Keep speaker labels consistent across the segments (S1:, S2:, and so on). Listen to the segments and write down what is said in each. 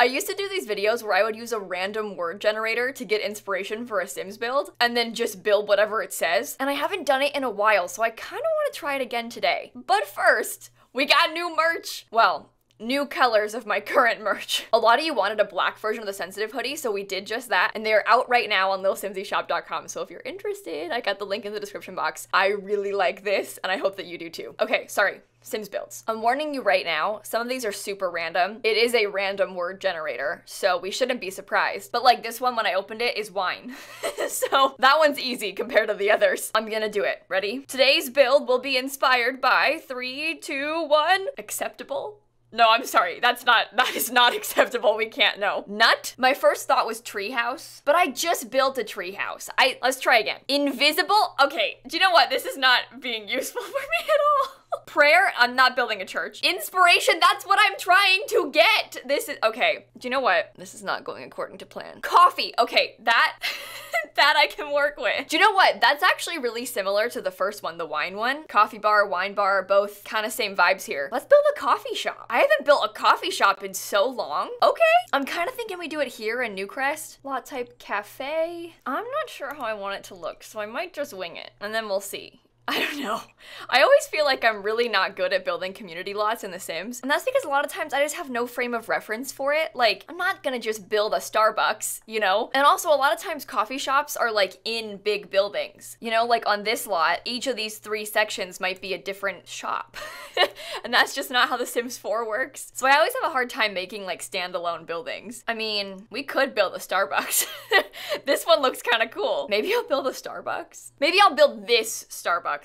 S1: I used to do these videos where I would use a random word generator to get inspiration for a Sims build and then just build whatever it says. And I haven't done it in a while, so I kind of want to try it again today. But first, we got new merch. Well, new colors of my current merch. A lot of you wanted a black version of the sensitive hoodie, so we did just that, and they're out right now on lilsimsieshop.com. So if you're interested, I got the link in the description box. I really like this, and I hope that you do too. Okay, sorry. Sims builds. I'm warning you right now, some of these are super random. It is a random word generator, so we shouldn't be surprised. But like this one, when I opened it, is wine. so that one's easy compared to the others. I'm gonna do it. Ready? Today's build will be inspired by three, two, one. Acceptable? No, I'm sorry. That's not, that is not acceptable. We can't, no. Nut? My first thought was treehouse, but I just built a treehouse. I, let's try again. Invisible? Okay, do you know what? This is not being useful for me at all. Prayer, I'm not building a church. Inspiration, that's what I'm trying to get. This is, okay, do you know what? This is not going according to plan. Coffee, okay, that, that I can work with. Do you know what? That's actually really similar to the first one, the wine one. Coffee bar, wine bar, both kind of same vibes here. Let's build a coffee shop. I haven't built a coffee shop in so long. Okay, I'm kind of thinking we do it here in Newcrest. Lot type cafe. I'm not sure how I want it to look, so I might just wing it and then we'll see. I don't know. I always feel like I'm really not good at building community lots in The Sims. And that's because a lot of times I just have no frame of reference for it. Like, I'm not gonna just build a Starbucks, you know? And also, a lot of times coffee shops are like in big buildings. You know, like on this lot, each of these three sections might be a different shop. and that's just not how The Sims 4 works. So I always have a hard time making like standalone buildings. I mean, we could build a Starbucks. this one looks kind of cool. Maybe I'll build a Starbucks. Maybe I'll build this Starbucks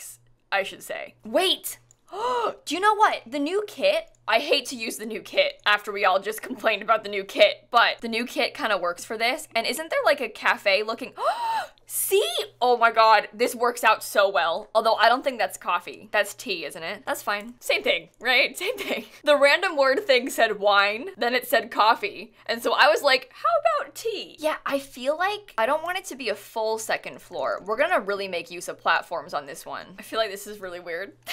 S1: I should say. Wait! Do you know what? The new kit I hate to use the new kit after we all just complained about the new kit, but the new kit kind of works for this. And isn't there like a cafe looking? See? Oh my god, this works out so well. Although I don't think that's coffee. That's tea, isn't it? That's fine. Same thing, right? Same thing. The random word thing said wine, then it said coffee. And so I was like, how about tea? Yeah, I feel like I don't want it to be a full second floor. We're gonna really make use of platforms on this one. I feel like this is really weird.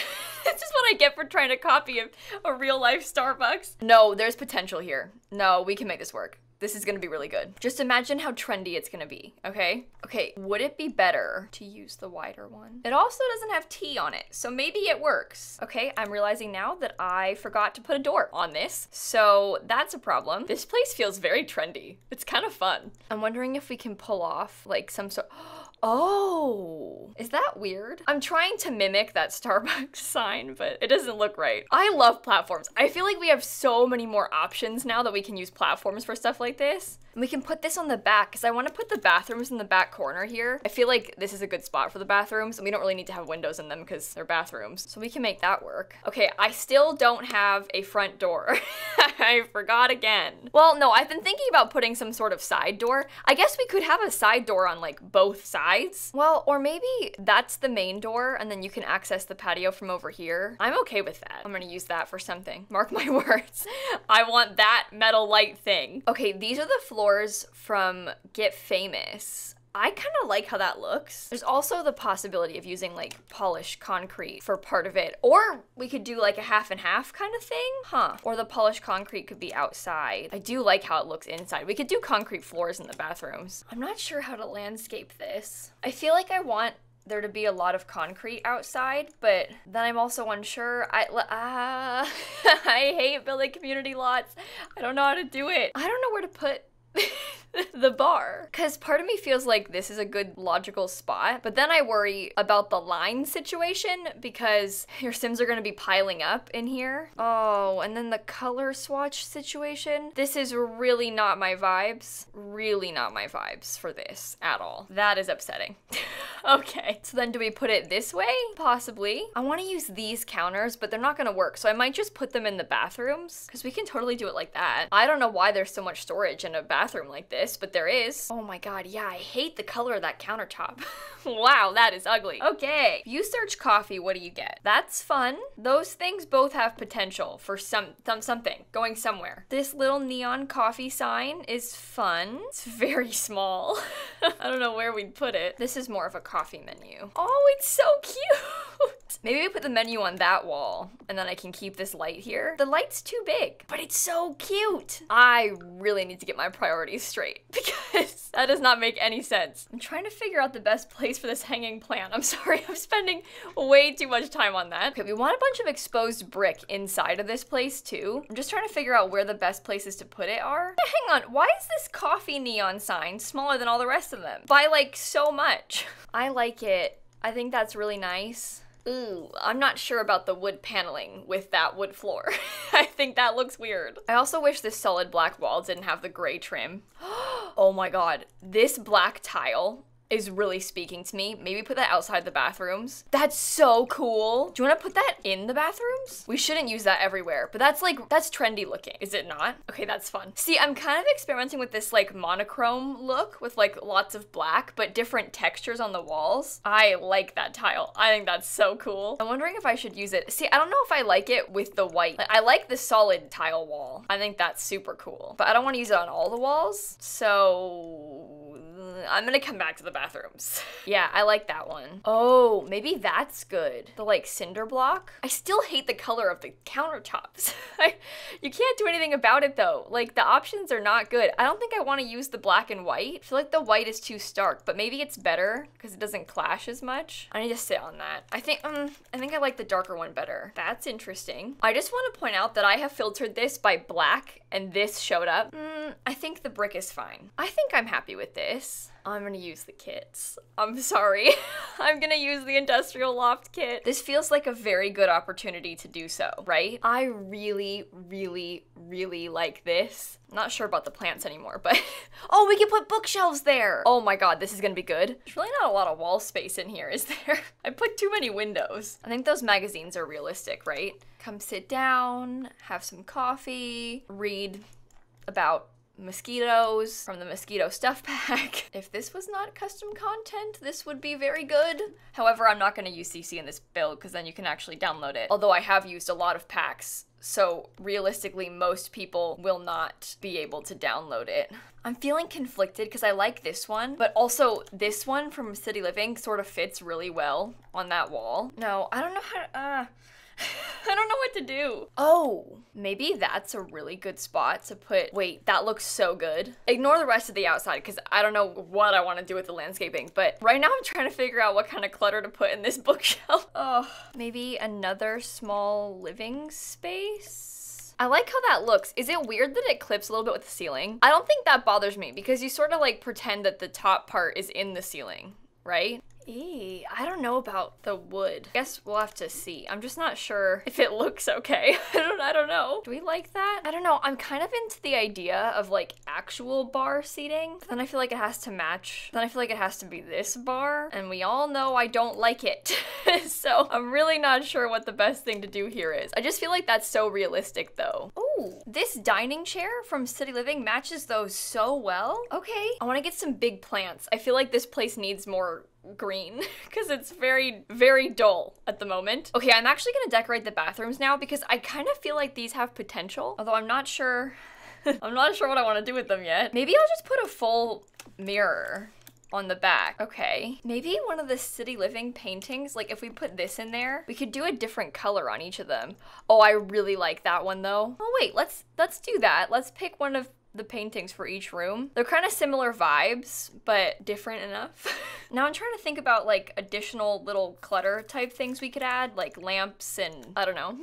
S1: this is what I get for trying to copy a, a real life Starbucks. No, there's potential here. No, we can make this work. This is gonna be really good. Just imagine how trendy it's gonna be, okay? Okay, would it be better to use the wider one? It also doesn't have T on it, so maybe it works. Okay, I'm realizing now that I forgot to put a door on this, so that's a problem. This place feels very trendy. It's kind of fun. I'm wondering if we can pull off like some sort- Oh, is that weird? I'm trying to mimic that Starbucks sign, but it doesn't look right. I love platforms. I feel like we have so many more options now that we can use platforms for stuff like this. And we can put this on the back because I want to put the bathrooms in the back corner here. I feel like this is a good spot for the bathrooms and we don't really need to have windows in them because they're bathrooms. So we can make that work. Okay, I still don't have a front door. I forgot again. Well, no, I've been thinking about putting some sort of side door. I guess we could have a side door on like both sides. Well, or maybe that's the main door and then you can access the patio from over here. I'm okay with that. I'm gonna use that for something. Mark my words. I want that metal light thing. Okay, these are the floors floors from Get Famous. I kind of like how that looks. There's also the possibility of using like polished concrete for part of it. Or we could do like a half and half kind of thing. Huh. Or the polished concrete could be outside. I do like how it looks inside. We could do concrete floors in the bathrooms. I'm not sure how to landscape this. I feel like I want there to be a lot of concrete outside, but then I'm also unsure. I uh, I hate building community lots. I don't know how to do it. I don't know where to put the bar. Because part of me feels like this is a good logical spot, but then I worry about the line situation because your Sims are going to be piling up in here. Oh, and then the color swatch situation. This is really not my vibes. Really not my vibes for this at all. That is upsetting. okay, so then do we put it this way? Possibly. I want to use these counters, but they're not going to work, so I might just put them in the bathrooms because we can totally do it like that. I don't know why there's so much storage in a bathroom like this this, but there is. Oh my god, yeah, I hate the color of that countertop. wow, that is ugly. Okay, you search coffee, what do you get? That's fun. Those things both have potential for some, some something, going somewhere. This little neon coffee sign is fun. It's very small. I don't know where we'd put it. This is more of a coffee menu. Oh, it's so cute. Maybe we put the menu on that wall and then I can keep this light here. The light's too big, but it's so cute. I really need to get my priorities straight because that does not make any sense. I'm trying to figure out the best place for this hanging plant. I'm sorry, I'm spending way too much time on that. Okay, we want a bunch of exposed brick inside of this place too. I'm just trying to figure out where the best places to put it are. Hang on, why is this coffee neon sign smaller than all the rest of them? By like so much. I like it. I think that's really nice. Ooh, I'm not sure about the wood paneling with that wood floor. I think that looks weird. I also wish this solid black wall didn't have the gray trim. oh my god, this black tile is really speaking to me. Maybe put that outside the bathrooms. That's so cool. Do you want to put that in the bathrooms? We shouldn't use that everywhere, but that's like, that's trendy looking. Is it not? Okay, that's fun. See, I'm kind of experimenting with this like monochrome look with like lots of black, but different textures on the walls. I like that tile. I think that's so cool. I'm wondering if I should use it. See, I don't know if I like it with the white. I like the solid tile wall. I think that's super cool, but I don't want to use it on all the walls. So I'm gonna come back to the bathrooms. yeah, I like that one. Oh, maybe that's good. The like cinder block. I still hate the color of the countertops. you can't do anything about it though. Like the options are not good. I don't think I want to use the black and white. I feel like the white is too stark, but maybe it's better because it doesn't clash as much. I need to sit on that. I think um, I think I like the darker one better. That's interesting. I just want to point out that I have filtered this by black and this showed up. Mm, I think the brick is fine. I think I'm happy with this. I'm gonna use the kits. I'm sorry. I'm gonna use the industrial loft kit. This feels like a very good opportunity to do so, right? I really, really, really like this. Not sure about the plants anymore, but oh, we can put bookshelves there. Oh my god, this is gonna be good. There's really not a lot of wall space in here, is there? I put too many windows. I think those magazines are realistic, right? Come sit down, have some coffee, read about mosquitoes from the Moschino stuff pack. if this was not custom content, this would be very good. However, I'm not going to use CC in this build because then you can actually download it. Although I have used a lot of packs, so realistically, most people will not be able to download it. I'm feeling conflicted because I like this one, but also this one from City Living sort of fits really well on that wall. No, I don't know how to, uh, I don't know what to do. Oh, maybe that's a really good spot to put. Wait, that looks so good. Ignore the rest of the outside because I don't know what I want to do with the landscaping. But right now I'm trying to figure out what kind of clutter to put in this bookshelf. Oh, maybe another small living space. I like how that looks. Is it weird that it clips a little bit with the ceiling? I don't think that bothers me because you sort of like pretend that the top part is in the ceiling, right? Eee, I don't know about the wood. I guess we'll have to see. I'm just not sure if it looks okay. I don't I don't know. Do we like that? I don't know. I'm kind of into the idea of like actual bar seating. But then I feel like it has to match. Then I feel like it has to be this bar. And we all know I don't like it. so I'm really not sure what the best thing to do here is. I just feel like that's so realistic though. Oh, this dining chair from City Living matches those so well. Okay. I want to get some big plants. I feel like this place needs more green because it's very, very dull at the moment. Okay, I'm actually gonna decorate the bathrooms now because I kind of feel like these have potential, although I'm not sure. I'm not sure what I want to do with them yet. Maybe I'll just put a full mirror on the back. Okay. Maybe one of the city living paintings, like if we put this in there, we could do a different color on each of them. Oh, I really like that one though. Oh wait, let's let's do that. Let's pick one of the paintings for each room. They're kind of similar vibes, but different enough. now I'm trying to think about like additional little clutter type things we could add, like lamps and I don't know,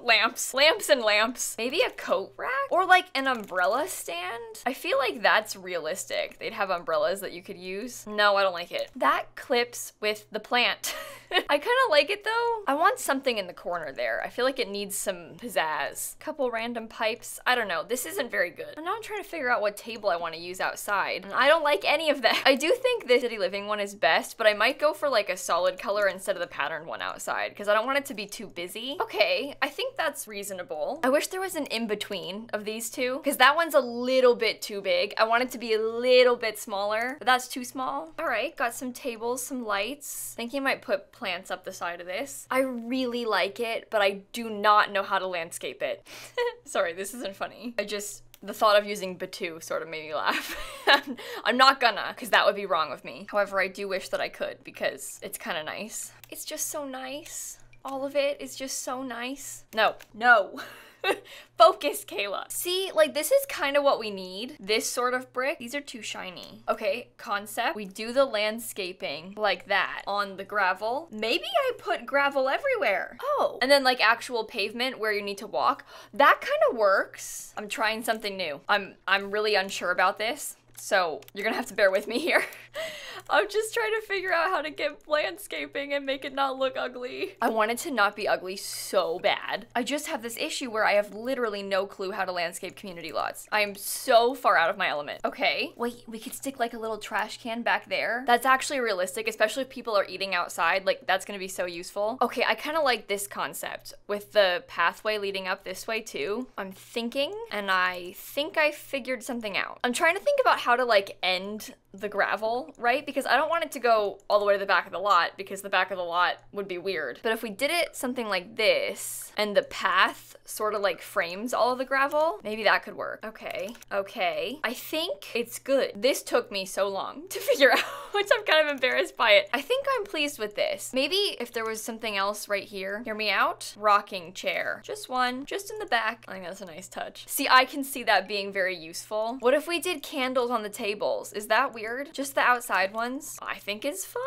S1: lamps, lamps and lamps. Maybe a coat rack or like an umbrella stand. I feel like that's realistic. They'd have umbrellas that you could use. No, I don't like it. That clips with the plant. I kind of like it though. I want something in the corner there. I feel like it needs some pizzazz. Couple random pipes. I don't know. This isn't very good. And now I'm trying to figure out what table I want to use outside. I don't like any of that. I do think the city living one is best, but I might go for like a solid color instead of the patterned one outside because I don't want it to be too busy. Okay, I think that's reasonable. I wish there was an in-between of these two because that one's a little bit too big. I want it to be a little bit smaller, but that's too small. All right, got some tables, some lights. Thinking I might put plants up the side of this. I really like it, but I do not know how to landscape it. Sorry, this isn't funny. I just, the thought of using Batuu sort of made me laugh. I'm not gonna, because that would be wrong with me. However, I do wish that I could, because it's kind of nice. It's just so nice. all of it is just so nice. No, no. Focus, Kayla. See, like this is kind of what we need. This sort of brick. These are too shiny. Okay, concept. We do the landscaping like that on the gravel. Maybe I put gravel everywhere. Oh. And then like actual pavement where you need to walk. That kind of works. I'm trying something new. I'm I'm really unsure about this. So you're gonna have to bear with me here. I'm just trying to figure out how to get landscaping and make it not look ugly. I want it to not be ugly so bad. I just have this issue where I have literally no clue how to landscape community lots. I am so far out of my element. Okay, wait, we could stick like a little trash can back there. That's actually realistic, especially if people are eating outside. Like that's gonna be so useful. Okay, I kind of like this concept with the pathway leading up this way too. I'm thinking, and I think I figured something out. I'm trying to think about how to like end the gravel, right? Because I don't want it to go all the way to the back of the lot because the back of the lot would be weird. But if we did it something like this and the path sort of like frames all of the gravel, maybe that could work. Okay, okay. I think it's good. This took me so long to figure out, which I'm kind of embarrassed by it. I think I'm pleased with this. Maybe if there was something else right here, hear me out? Rocking chair. Just one, just in the back. I think that's a nice touch. See, I can see that being very useful. What if we did candles on the tables? Is that weird? Weird. Just the outside ones. I think is fun.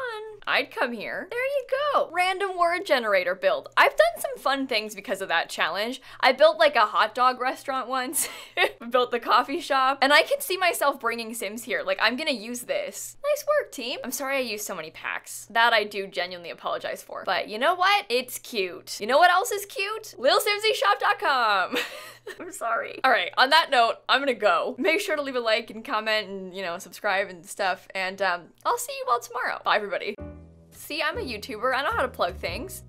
S1: I'd come here. There you go. Random word generator build. I've done some fun things because of that challenge. I built like a hot dog restaurant once. built the coffee shop. And I can see myself bringing Sims here. Like, I'm gonna use this. Nice work, team. I'm sorry I used so many packs. That I do genuinely apologize for. But you know what? It's cute. You know what else is cute? LilSimsieShop.com. I'm sorry. All right, on that note, I'm gonna go. Make sure to leave a like and comment and, you know, subscribe stuff. And um, I'll see you all tomorrow. Bye, everybody. See, I'm a YouTuber. I know how to plug things.